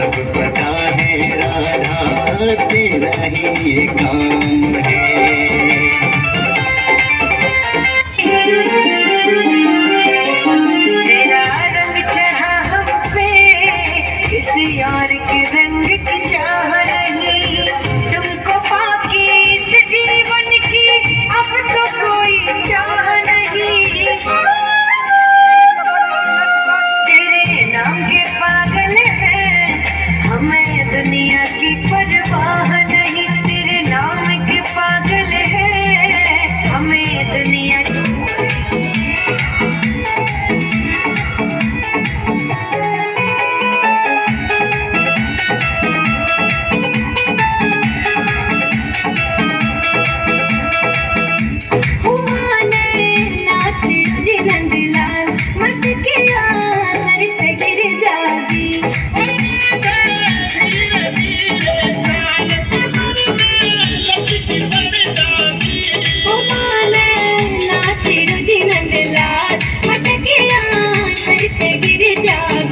मुझको गिर जागी।